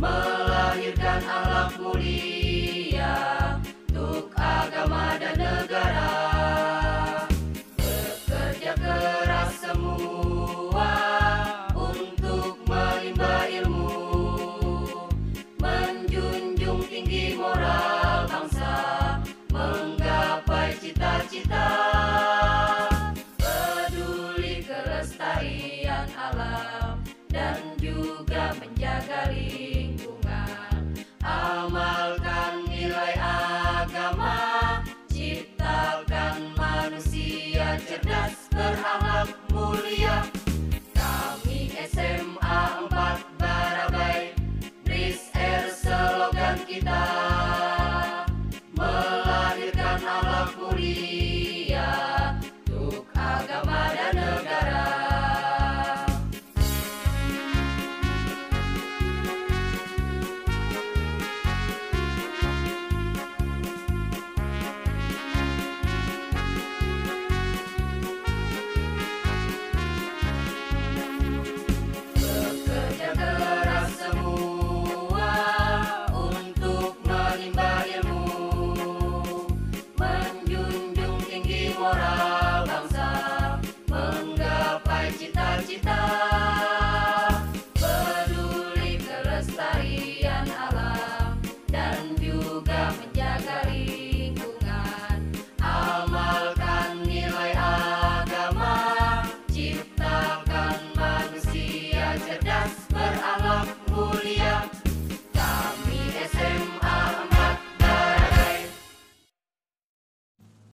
melahirkan to dust.